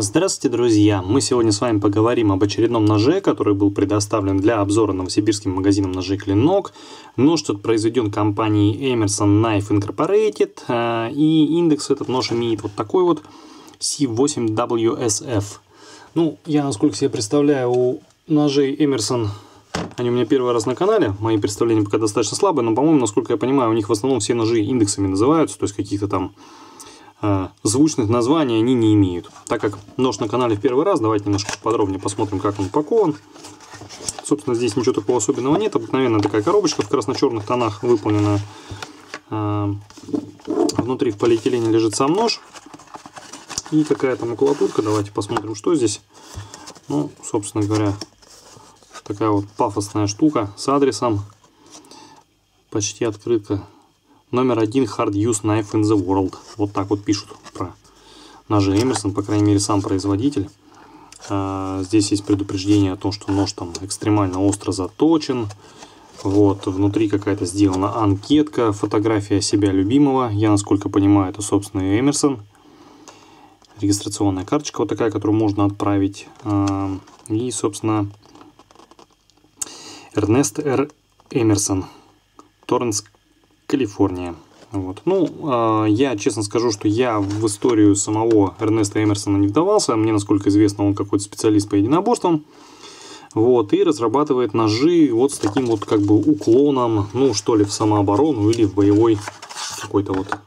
Здравствуйте, друзья! Мы сегодня с вами поговорим об очередном ноже, который был предоставлен для обзора новосибирским магазином ножей «Клинок». Нож этот произведен компанией Emerson Knife Incorporated, э, и индекс этот нож имеет вот такой вот C8WSF. Ну, я, насколько себе представляю, у ножей Emerson они у меня первый раз на канале, мои представления пока достаточно слабые, но, по-моему, насколько я понимаю, у них в основном все ножи индексами называются, то есть каких-то там звучных названий они не имеют. Так как нож на канале в первый раз, давайте немножко подробнее посмотрим, как он упакован. Собственно, здесь ничего такого особенного нет. Обыкновенная такая коробочка в красно-черных тонах выполнена. Внутри в полиэтилене лежит сам нож. И какая-то макулатурка. Давайте посмотрим, что здесь. Ну, собственно говоря, такая вот пафосная штука с адресом. Почти открытка Номер один Hard Use Knife in the World. Вот так вот пишут про ножи Эмерсон, по крайней мере сам производитель. А, здесь есть предупреждение о том, что нож там экстремально остро заточен. Вот, внутри какая-то сделана анкетка, фотография себя любимого. Я, насколько понимаю, это, собственно, Эмерсон. Регистрационная карточка вот такая, которую можно отправить. А, и, собственно, Эрнест Р. Эмерсон. Торренс, Калифорния. Вот. Ну, э, я честно скажу, что я в историю самого Эрнеста Эмерсона не вдавался. Мне, насколько известно, он какой-то специалист по единоборствам. Вот, и разрабатывает ножи вот с таким вот как бы уклоном, ну, что ли, в самооборону или в боевой какой-то вот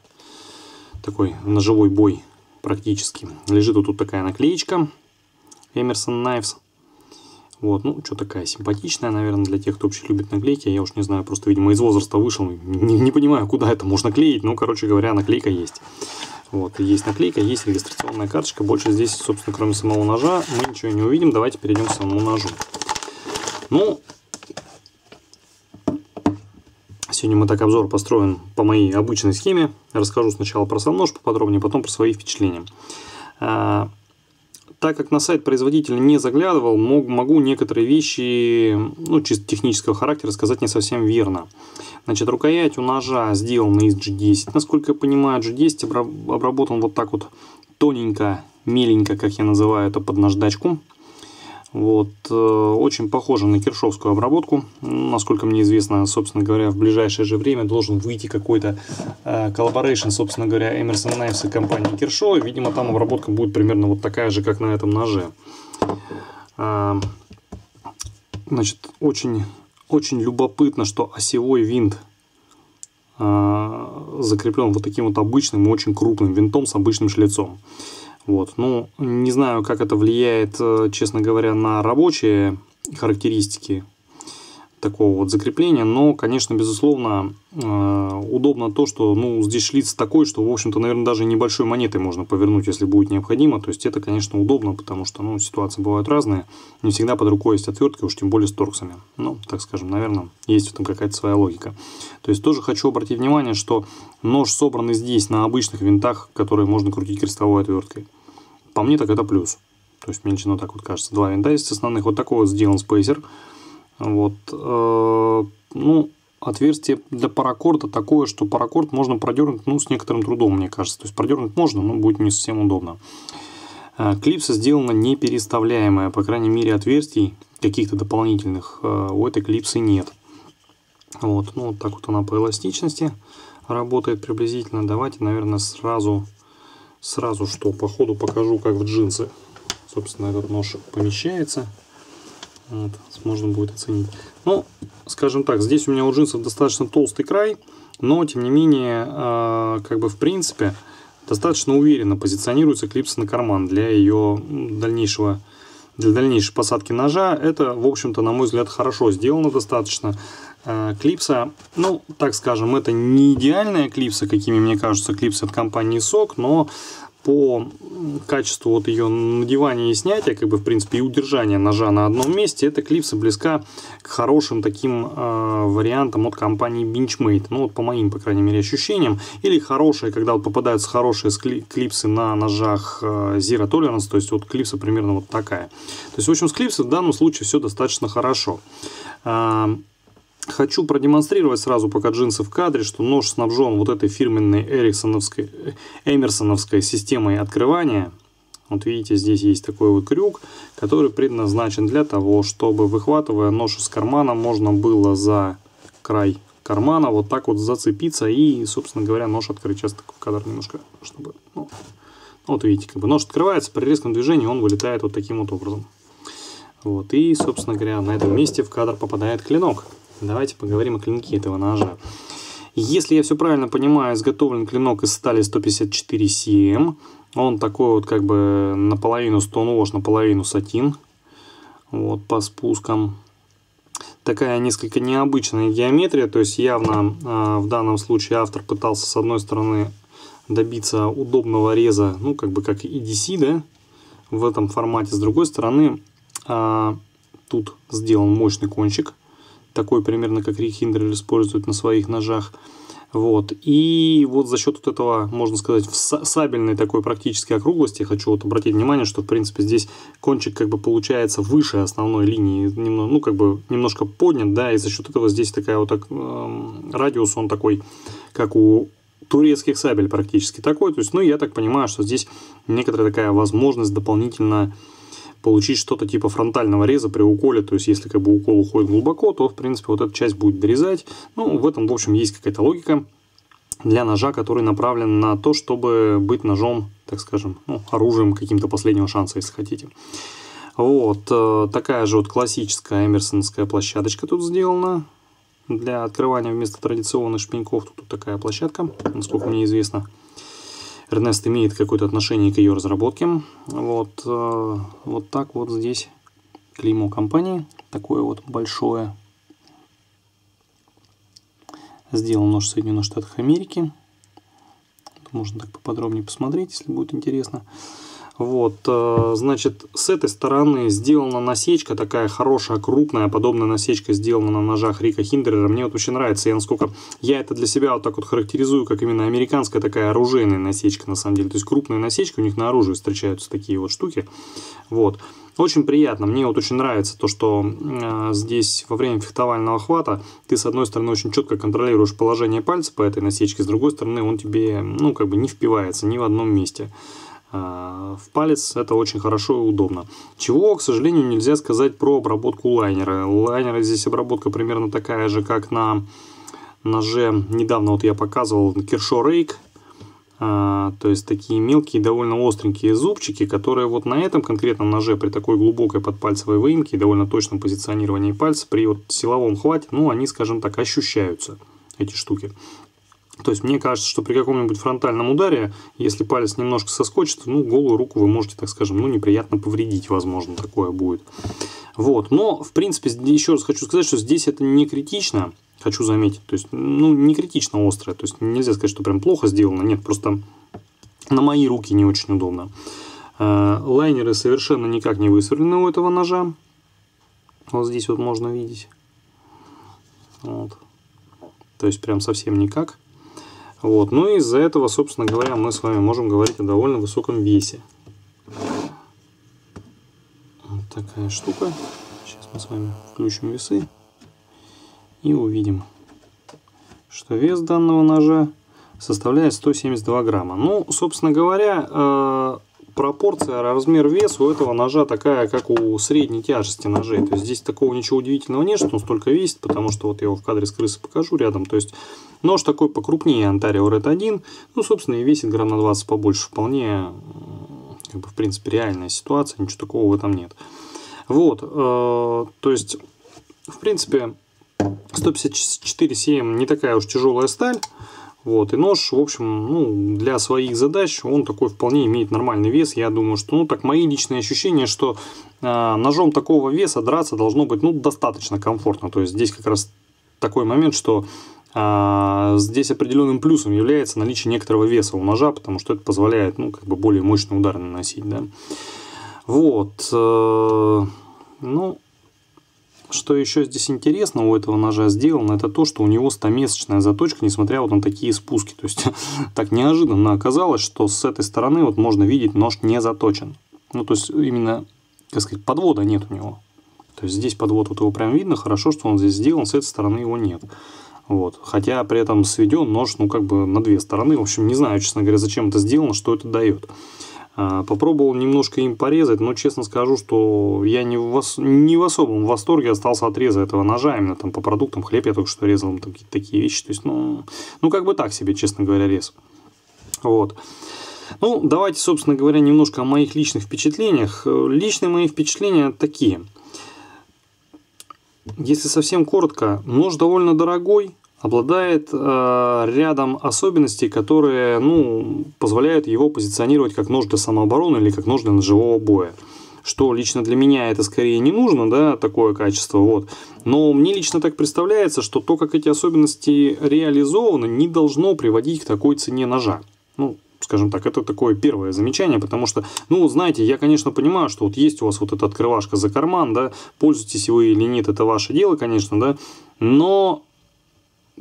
такой ножевой бой практически. Лежит вот тут такая наклеечка Emerson Knives. Вот, ну, что такая симпатичная, наверное, для тех, кто вообще любит наклейки. Я уж не знаю, просто, видимо, из возраста вышел. Не, не понимаю, куда это можно клеить, но, короче говоря, наклейка есть. Вот, есть наклейка, есть регистрационная карточка. Больше здесь, собственно, кроме самого ножа, мы ничего не увидим. Давайте перейдем к самому ножу. Ну, сегодня мы так обзор построен по моей обычной схеме. Расскажу сначала про сам нож поподробнее, потом про свои впечатления. Так как на сайт производителя не заглядывал, мог, могу некоторые вещи, ну, чисто технического характера сказать не совсем верно. Значит, рукоять у ножа сделана из G10. Насколько я понимаю, G10 обработан вот так вот тоненько, меленько, как я называю это, под наждачку. Вот, э, очень похоже на киршовскую обработку. Насколько мне известно, собственно говоря, в ближайшее же время должен выйти какой-то э, collaboration, собственно говоря, Emerson Knives и компании Kershaw. Видимо, там обработка будет примерно вот такая же, как на этом ноже. А, значит, очень, очень любопытно, что осевой винт а, закреплен вот таким вот обычным, очень крупным винтом с обычным шлицом. Вот. Ну, не знаю, как это влияет, э, честно говоря, на рабочие характеристики такого вот закрепления, но, конечно, безусловно, э, удобно то, что ну, здесь шлиц такой, что, в общем-то, наверное, даже небольшой монетой можно повернуть, если будет необходимо. То есть это, конечно, удобно, потому что ну, ситуации бывают разные. Не всегда под рукой есть отвертки, уж тем более с торксами. Ну, так скажем, наверное, есть в этом какая-то своя логика. То есть тоже хочу обратить внимание, что нож собран здесь на обычных винтах, которые можно крутить крестовой отверткой. По мне так это плюс. То есть мне лично так вот кажется. Два винта есть основных. Вот такой вот сделан спейсер. Вот. Э, ну, отверстие для паракорда такое, что паракорд можно продернуть ну, с некоторым трудом, мне кажется. То есть продернуть можно, но будет не совсем удобно. Э, клипса сделана не переставляемая, по крайней мере отверстий каких-то дополнительных э, у этой клипсы нет. Вот, ну вот так вот она по эластичности работает приблизительно. Давайте, наверное, сразу, сразу что по ходу покажу, как в джинсы, собственно, этот нож помещается. Вот, можно будет оценить. Ну, скажем так, здесь у меня у джинсов достаточно толстый край, но, тем не менее, э, как бы в принципе, достаточно уверенно позиционируется клипса на карман для ее дальнейшего для дальнейшей посадки ножа. Это, в общем-то, на мой взгляд, хорошо сделано достаточно. Э, клипса, ну, так скажем, это не идеальная клипса, какими мне кажутся клипсы от компании SOC, но по качеству вот ее надевания и снятия, как бы в принципе и удержания ножа на одном месте, эта клипса близка к хорошим таким э, вариантам от компании Benchmade, ну вот по моим, по крайней мере, ощущениям, или хорошие, когда вот попадаются хорошие клипсы на ножах э, Zero Tolerance, то есть вот клипса примерно вот такая. То есть в общем с клипсой в данном случае все достаточно хорошо. Э, Хочу продемонстрировать сразу, пока джинсы в кадре, что нож снабжен вот этой фирменной эриксоновской, эмерсоновской системой открывания. Вот видите, здесь есть такой вот крюк, который предназначен для того, чтобы, выхватывая нож из кармана, можно было за край кармана вот так вот зацепиться и, собственно говоря, нож открыть. Сейчас такой кадр немножко, чтобы... Ну, вот видите, как бы нож открывается, при резком движении он вылетает вот таким вот образом. Вот, и, собственно говоря, на этом месте в кадр попадает клинок. Давайте поговорим о клинке этого ножа. Если я все правильно понимаю, изготовлен клинок из стали 154 CM. Он такой вот как бы наполовину Stonewall, наполовину сатин. Вот по спускам. Такая несколько необычная геометрия. То есть явно э, в данном случае автор пытался с одной стороны добиться удобного реза, ну как бы как EDC, да, в этом формате. С другой стороны, э, тут сделан мощный кончик. Такой примерно как Рик Хиндрель использует на своих ножах. Вот. И вот за счет вот этого, можно сказать, сабельной такой практически округлости, хочу вот обратить внимание, что, в принципе, здесь кончик как бы получается выше основной линии, немного, ну, как бы немножко поднят, да, и за счет этого здесь такая вот так, э, радиус, он такой, как у турецких сабель практически такой. То есть, ну, я так понимаю, что здесь некоторая такая возможность дополнительно получить что-то типа фронтального реза при уколе. То есть, если как бы укол уходит глубоко, то, в принципе, вот эта часть будет дорезать. Ну, в этом, в общем, есть какая-то логика для ножа, который направлен на то, чтобы быть ножом, так скажем, ну, оружием каким-то последнего шанса, если хотите. Вот, э, такая же вот классическая эмерсонская площадочка тут сделана для открывания вместо традиционных шпеньков. Тут, тут такая площадка, насколько мне известно. Эрнест имеет какое-то отношение к ее разработке. Вот, э, вот так вот здесь клеймо компании, такое вот большое. Сделал нож в Соединенных Штатах Америки. Можно так поподробнее посмотреть, если будет интересно. Вот, э, значит, с этой стороны сделана насечка, такая хорошая, крупная, подобная насечка сделана на ножах Рика Хиндерера. Мне вот очень нравится, я насколько я это для себя вот так вот характеризую, как именно американская такая оружейная насечка, на самом деле. То есть крупная насечка, у них на оружии встречаются такие вот штуки. Вот. Очень приятно, мне вот очень нравится то, что э, здесь во время фехтовального хвата ты с одной стороны очень четко контролируешь положение пальца по этой насечке, с другой стороны он тебе, ну, как бы не впивается ни в одном месте. А, в палец это очень хорошо и удобно. Чего, к сожалению, нельзя сказать про обработку лайнера. Лайнера здесь обработка примерно такая же, как на ноже. Недавно вот я показывал Kershaw Rake. А, то есть такие мелкие, довольно остренькие зубчики, которые вот на этом конкретном ноже при такой глубокой подпальцевой выемке и довольно точном позиционировании пальца при вот силовом хвате, ну они, скажем так, ощущаются, эти штуки. То есть мне кажется, что при каком-нибудь фронтальном ударе, если палец немножко соскочит, ну, голую руку вы можете, так скажем, ну, неприятно повредить, возможно, такое будет. Вот, но, в принципе, еще раз хочу сказать, что здесь это не критично, хочу заметить, то есть, ну, не критично острое, то есть нельзя сказать, что прям плохо сделано, нет, просто на мои руки не очень удобно. Э, лайнеры совершенно никак не высверлены у этого ножа, вот здесь вот можно видеть, вот. то есть прям совсем никак. Вот. Ну и из-за этого, собственно говоря, мы с вами можем говорить о довольно высоком весе. Вот такая штука. Сейчас мы с вами включим весы и увидим, что вес данного ножа составляет 172 грамма. Ну, собственно говоря, э, пропорция, размер веса у этого ножа такая, как у средней тяжести ножей. То есть здесь такого ничего удивительного нет, что он столько весит, потому что вот я его в кадре с крысы покажу рядом. То есть нож такой покрупнее Ontario Red 1, ну, собственно, и весит грамм на 20 побольше. Вполне, как бы, в принципе, реальная ситуация, ничего такого в этом нет. Вот, э, то есть, в принципе, 154,7 не такая уж тяжелая сталь. Вот, и нож, в общем, ну, для своих задач он такой вполне имеет нормальный вес. Я думаю, что, ну, так, мои личные ощущения, что э, ножом такого веса драться должно быть, ну, достаточно комфортно. То есть здесь как раз такой момент, что э, здесь определенным плюсом является наличие некоторого веса у ножа, потому что это позволяет, ну, как бы более мощный удар наносить, да. Вот, э, ну, что еще здесь интересно у этого ножа сделано, это то, что у него стамесочная заточка, несмотря вот на такие спуски. То есть так неожиданно оказалось, что с этой стороны вот можно видеть нож не заточен. Ну, то есть именно, как сказать, подвода нет у него. То есть здесь подвод вот его прям видно, хорошо, что он здесь сделан, с этой стороны его нет. Вот. Хотя при этом сведен нож, ну, как бы на две стороны. В общем, не знаю, честно говоря, зачем это сделано, что это дает. А, попробовал немножко им порезать, но честно скажу, что я не в, не в особом восторге остался от реза этого ножа, именно там по продуктам, хлеб я только что резал, там какие-то такие вещи. То есть, ну, ну, как бы так себе, честно говоря, рез. Вот. Ну, давайте, собственно говоря, немножко о моих личных впечатлениях. Личные мои впечатления такие. Если совсем коротко, нож довольно дорогой, обладает э, рядом особенностей, которые ну, позволяют его позиционировать как нож для самообороны или как нож для ножевого боя. Что лично для меня это скорее не нужно, да, такое качество. Вот. Но мне лично так представляется, что то, как эти особенности реализованы, не должно приводить к такой цене ножа. Ну, скажем так, это такое первое замечание, потому что, ну, знаете, я, конечно, понимаю, что вот есть у вас вот эта открывашка за карман, да, пользуетесь вы или нет, это ваше дело, конечно, да, но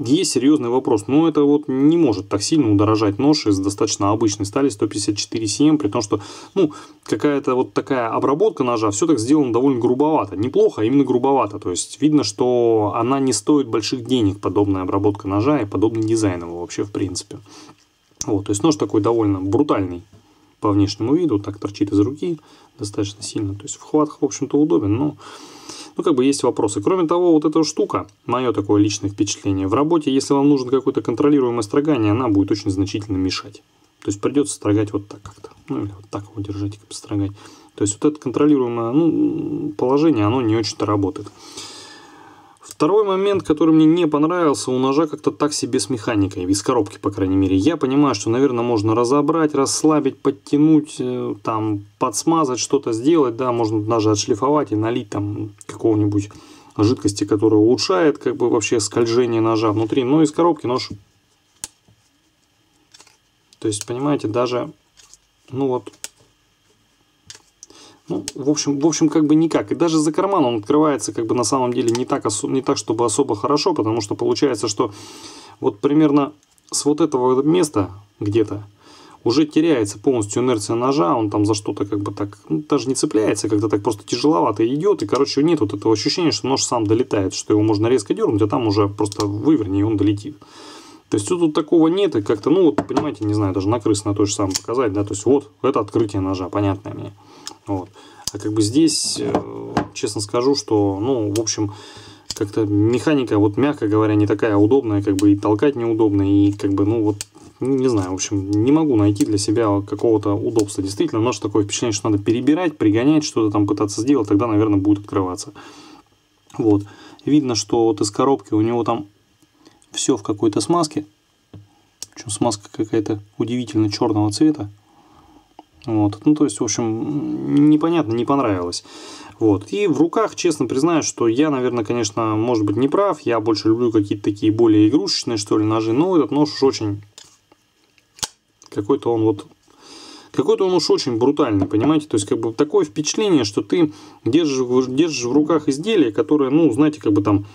есть серьезный вопрос. Но это вот не может так сильно удорожать нож из достаточно обычной стали 154 cm, при том, что ну, какая-то вот такая обработка ножа, все так сделано довольно грубовато. Неплохо, а именно грубовато. То есть видно, что она не стоит больших денег, подобная обработка ножа и подобный дизайн его вообще в принципе. Вот, то есть нож такой довольно брутальный по внешнему виду, так торчит из руки достаточно сильно. То есть в хватах, в общем-то, удобен, но ну, как бы есть вопросы. Кроме того, вот эта штука, мое такое личное впечатление, в работе, если вам нужен какое-то контролируемое строгание, она будет очень значительно мешать. То есть придется строгать вот так как-то. Ну, или вот так его держать, бы строгать. То есть вот это контролируемое ну, положение, оно не очень-то работает. Второй момент, который мне не понравился, у ножа как-то так себе с механикой, из коробки, по крайней мере. Я понимаю, что, наверное, можно разобрать, расслабить, подтянуть, э, там, подсмазать, что-то сделать, да, можно даже отшлифовать и налить там какого-нибудь жидкости, которая улучшает как бы вообще скольжение ножа внутри. Но из коробки нож... То есть, понимаете, даже, ну вот, ну, в общем, в общем, как бы никак. И даже за карман он открывается как бы на самом деле не так, не так, чтобы особо хорошо, потому что получается, что вот примерно с вот этого места где-то уже теряется полностью инерция ножа, он там за что-то как бы так, ну, даже не цепляется, когда так просто тяжеловато идет, и, короче, нет вот этого ощущения, что нож сам долетает, что его можно резко дернуть, а там уже просто выверни, и он долетит. То есть тут такого нет, и как-то, ну, вот, понимаете, не знаю, даже на крыс на то же самое показать, да, то есть вот, это открытие ножа, понятное мне. Вот. А как бы здесь, э, честно скажу, что, ну, в общем, как-то механика, вот мягко говоря, не такая удобная, как бы и толкать неудобно, и как бы, ну, вот, не знаю, в общем, не могу найти для себя какого-то удобства. Действительно, нож такое впечатление, что надо перебирать, пригонять, что-то там пытаться сделать, тогда, наверное, будет открываться. Вот. Видно, что вот из коробки у него там все в какой-то смазке. Причем смазка какая-то удивительно черного цвета. Вот. Ну, то есть, в общем, непонятно, не понравилось. Вот. И в руках, честно признаю, что я, наверное, конечно, может быть, не прав. Я больше люблю какие-то такие более игрушечные, что ли, ножи. Но этот нож уж очень... Какой-то он вот... Какой-то он уж очень брутальный, понимаете? То есть, как бы такое впечатление, что ты держишь, держишь в руках изделие, которое, ну, знаете, как бы там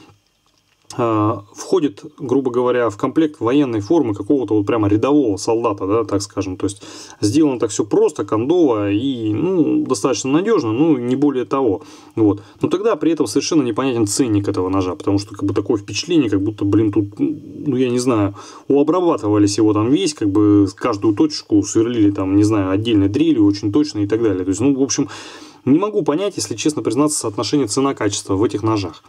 входит, грубо говоря, в комплект военной формы какого-то вот прямо рядового солдата, да, так скажем. То есть сделано так все просто, кондово и ну, достаточно надежно, ну не более того. Вот. Но тогда при этом совершенно непонятен ценник этого ножа, потому что как бы такое впечатление, как будто, блин, тут, ну я не знаю, уобрабатывались его там весь, как бы каждую точку сверлили там, не знаю, отдельной дрелью, очень точно и так далее. То есть, ну, в общем, не могу понять, если честно признаться, соотношение цена-качество в этих ножах.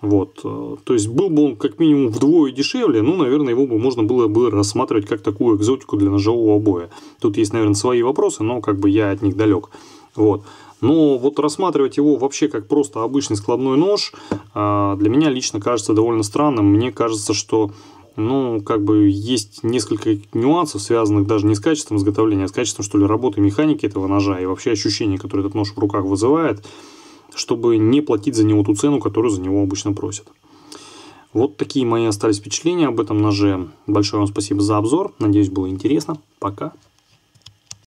Вот. Э, то есть был бы он как минимум вдвое дешевле, ну, наверное, его бы можно было бы рассматривать как такую экзотику для ножевого боя. Тут есть, наверное, свои вопросы, но как бы я от них далек. Вот. Но вот рассматривать его вообще как просто обычный складной нож а, для меня лично кажется довольно странным. Мне кажется, что ну, как бы есть несколько нюансов, связанных даже не с качеством изготовления, а с качеством, что ли, работы механики этого ножа и вообще ощущения, которые этот нож в руках вызывает чтобы не платить за него ту цену, которую за него обычно просят. Вот такие мои остались впечатления об этом ноже. Большое вам спасибо за обзор. Надеюсь, было интересно. Пока.